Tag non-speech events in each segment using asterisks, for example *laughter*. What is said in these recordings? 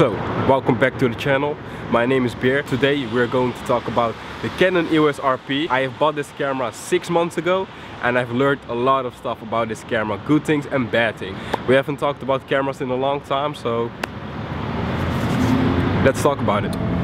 So, welcome back to the channel. My name is Bear. Today we're going to talk about the Canon EOS RP. I have bought this camera six months ago and I've learned a lot of stuff about this camera, good things and bad things. We haven't talked about cameras in a long time, so let's talk about it.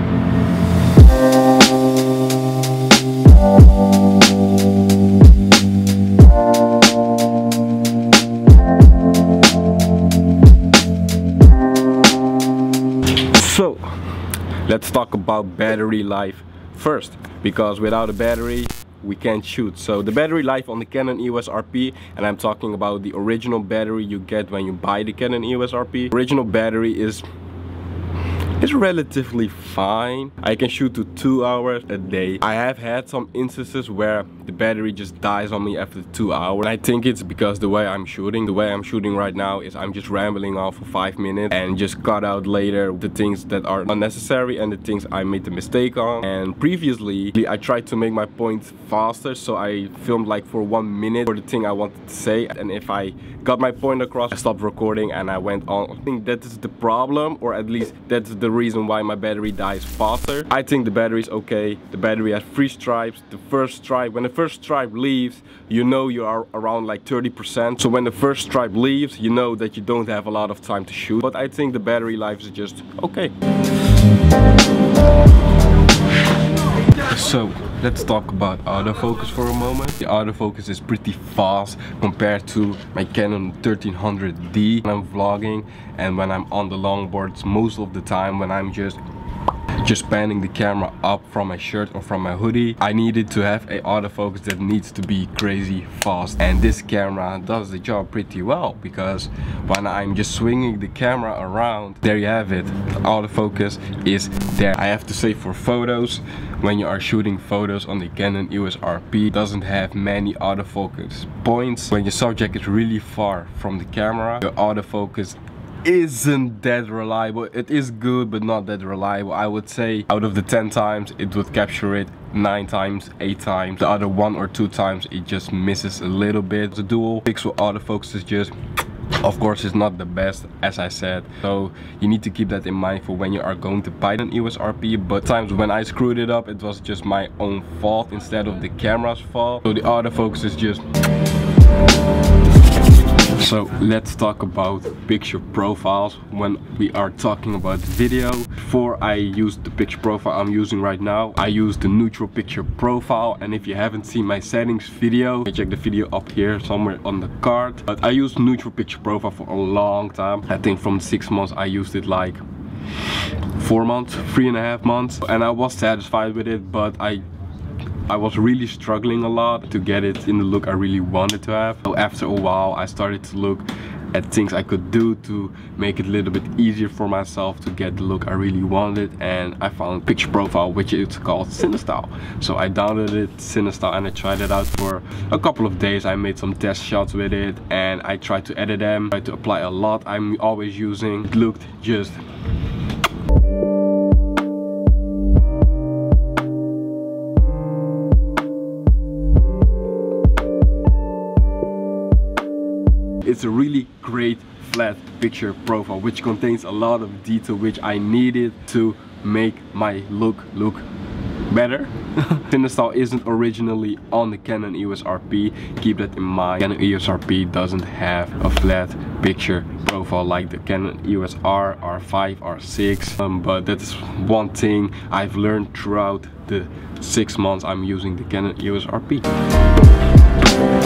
Talk about battery life first because without a battery we can't shoot so the battery life on the Canon EOS RP and I'm talking about the original battery you get when you buy the Canon EOS RP original battery is it's relatively fine. I can shoot to two hours a day. I have had some instances where the battery just dies on me after two hours. And I think it's because the way I'm shooting, the way I'm shooting right now is I'm just rambling on for five minutes and just cut out later the things that are unnecessary and the things I made the mistake on. And previously I tried to make my points faster so I filmed like for one minute for the thing I wanted to say and if I got my point across I stopped recording and I went on. I think that is the problem or at least that's the reason why my battery dies faster. I think the battery is okay. The battery has three stripes. The first stripe, when the first stripe leaves, you know you are around like 30%. So when the first stripe leaves, you know that you don't have a lot of time to shoot. But I think the battery life is just okay. So let's talk about autofocus for a moment. The autofocus is pretty fast compared to my Canon 1300D when I'm vlogging and when I'm on the longboards most of the time when I'm just just panning the camera up from my shirt or from my hoodie. I needed to have a autofocus that needs to be crazy fast. And this camera does the job pretty well because when I'm just swinging the camera around there you have it. The autofocus is there. I have to say for photos when you are shooting photos on the Canon EOS RP doesn't have many autofocus points. When your subject is really far from the camera the autofocus isn't that reliable. It is good, but not that reliable. I would say out of the 10 times, it would capture it 9 times, 8 times. The other 1 or 2 times, it just misses a little bit. The dual pixel autofocus is just of course it's not the best as I said so you need to keep that in mind for when you are going to buy an EOS RP but times when I screwed it up it was just my own fault instead of the camera's fault so the autofocus is just so let's talk about picture profiles when we are talking about video. Before I use the picture profile I'm using right now, I use the neutral picture profile and if you haven't seen my settings video, check the video up here somewhere on the card. But I used neutral picture profile for a long time. I think from six months I used it like four months, three and a half months and I was satisfied with it but I I was really struggling a LUT to get it in the look I really wanted to have. So after a while I started to look at things I could do to make it a little bit easier for myself to get the look I really wanted and I found picture profile which is called Cinestyle. So I downloaded Cinestyle and I tried it out for a couple of days. I made some test shots with it and I tried to edit them, tried to apply a lot I'm always using. It looked just It's a really great flat picture profile which contains a lot of detail which I needed to make my look look better. *laughs* Cinestyle isn't originally on the Canon EOS RP, keep that in mind. Canon EOS RP doesn't have a flat picture profile like the Canon EOS R, R5, R6, um, but that's one thing I've learned throughout the six months I'm using the Canon EOS RP.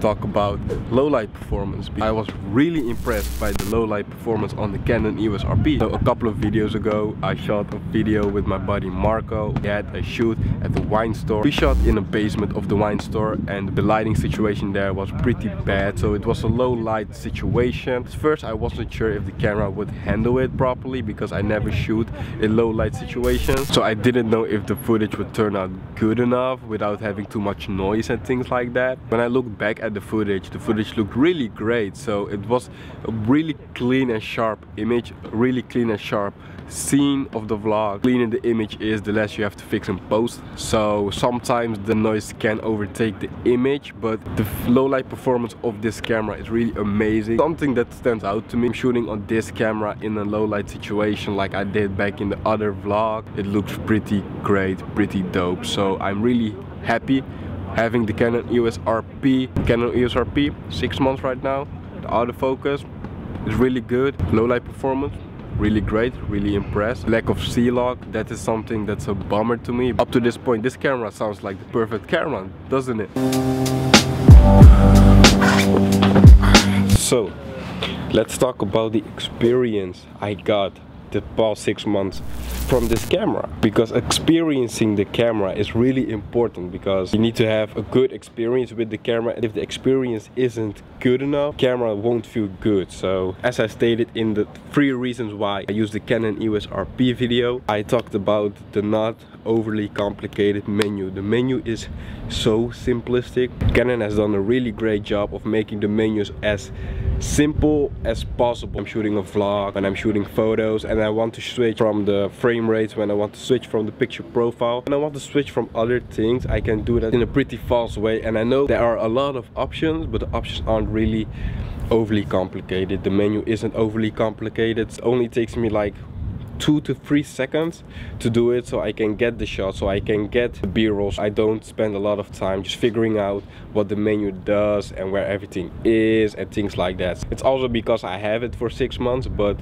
Talk about low light performance. I was really impressed by the low light performance on the Canon EOS RP. So a couple of videos ago I shot a video with my buddy Marco. He had a shoot at the wine store. We shot in a basement of the wine store and the lighting situation there was pretty bad. So it was a low light situation. At first I wasn't sure if the camera would handle it properly because I never shoot in low light situations. So I didn't know if the footage would turn out good enough without having too much noise and things like that. When I look back at the footage, the footage looked really great. So it was a really clean and sharp image, really clean and sharp scene of the vlog. Cleaner the image is, the less you have to fix and post. So sometimes the noise can overtake the image, but the low light performance of this camera is really amazing. Something that stands out to me, I'm shooting on this camera in a low light situation like I did back in the other vlog. It looks pretty great, pretty dope. So I'm really happy having the Canon EOS RP. Canon EOS RP, six months right now. The autofocus is really good, low light performance, really great really impressed lack of C-Log that is something that's a bummer to me up to this point this camera sounds like the perfect camera doesn't it so let's talk about the experience I got the past six months from this camera. Because experiencing the camera is really important because you need to have a good experience with the camera. And if the experience isn't good enough camera won't feel good. So as I stated in the three reasons why I use the Canon EOS RP video I talked about the not overly complicated menu. The menu is so simplistic. Canon has done a really great job of making the menus as simple as possible. I'm shooting a vlog and I'm shooting photos and I want to switch from the frame rates when I want to switch from the picture profile. And I want to switch from other things I can do that in a pretty fast way and I know there are a lot of options but the options aren't really overly complicated. The menu isn't overly complicated. It only takes me like two to three seconds to do it so I can get the shot so I can get the b-rolls. I don't spend a lot of time just figuring out what the menu does and where everything is and things like that. It's also because I have it for six months but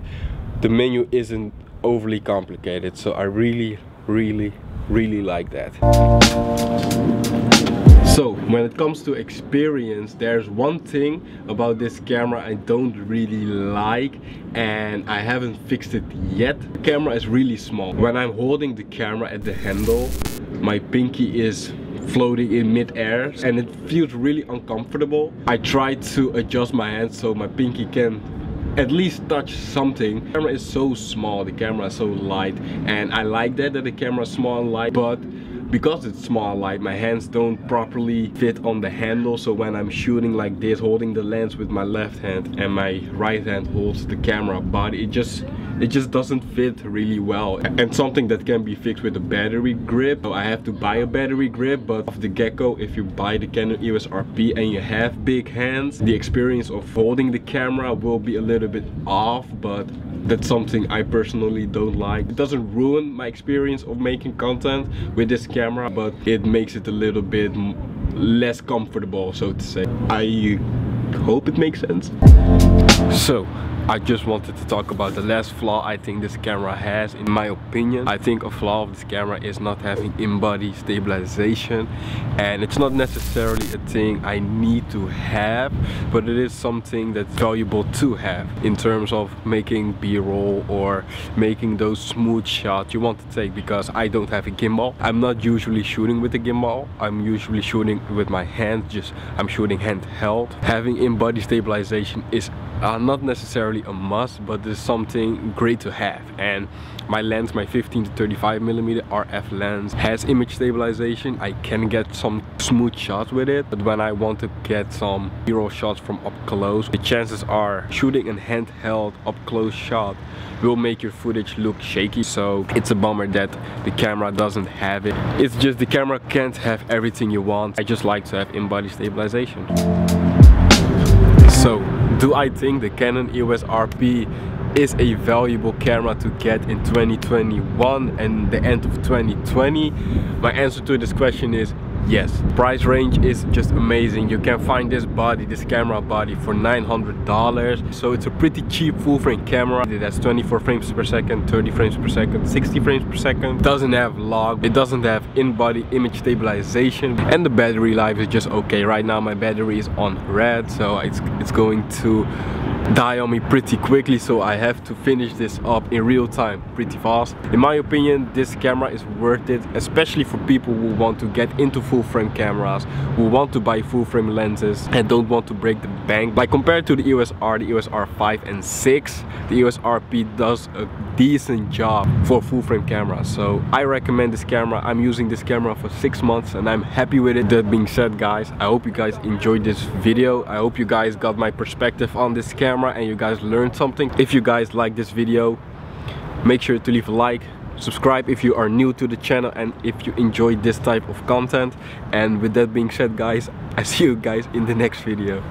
the menu isn't overly complicated so I really really really like that so when it comes to experience there's one thing about this camera I don't really like and I haven't fixed it yet. The camera is really small. When I'm holding the camera at the handle my pinky is floating in mid-air and it feels really uncomfortable. I try to adjust my hand so my pinky can at least touch something. The camera is so small the camera is so light and I like that that the camera is small and light but because it's small like my hands don't properly fit on the handle so when I'm shooting like this holding the lens with my left hand and my right hand holds the camera body it just it just doesn't fit really well. And something that can be fixed with a battery grip. So I have to buy a battery grip but of the get-go if you buy the Canon EOS RP and you have big hands the experience of holding the camera will be a little bit off but that's something I personally don't like. It doesn't ruin my experience of making content with this camera, but it makes it a little bit less comfortable, so to say. I hope it makes sense. So, I just wanted to talk about the last flaw I think this camera has in my opinion. I think a flaw of this camera is not having in-body stabilization and it's not necessarily a thing I need to have but it is something that's valuable to have in terms of making b-roll or making those smooth shots you want to take because I don't have a gimbal. I'm not usually shooting with a gimbal. I'm usually shooting with my hands just I'm shooting handheld. Having in-body stabilization is uh, not necessarily a must but it's something great to have. And my lens my 15 to 35 millimeter RF lens has image stabilization. I can get some smooth shots with it but when I want to get some hero shots from up close the chances are shooting a handheld up close shot will make your footage look shaky. So it's a bummer that the camera doesn't have it. It's just the camera can't have everything you want. I just like to have in-body stabilization. So do I think the Canon EOS RP is a valuable camera to get in 2021 and the end of 2020? My answer to this question is yes price range is just amazing. You can find this body this camera body for 900 dollars. So it's a pretty cheap full frame camera. It has 24 frames per second 30 frames per second 60 frames per second. Doesn't have log. It doesn't have in-body image stabilization. And the battery life is just okay. Right now my battery is on red so it's it's going to die on me pretty quickly so I have to finish this up in real time pretty fast. In my opinion this camera is worth it especially for people who want to get into full frame cameras, who want to buy full frame lenses and don't want to break the bank. Like compared to the EOS R, the EOS R5 and 6, the EOS RP does a decent job for full frame cameras. So I recommend this camera. I'm using this camera for six months and I'm happy with it. That being said guys, I hope you guys enjoyed this video. I hope you guys got my perspective on this camera and you guys learned something. If you guys like this video, make sure to leave a like, subscribe if you are new to the channel and if you enjoy this type of content and with that being said guys I see you guys in the next video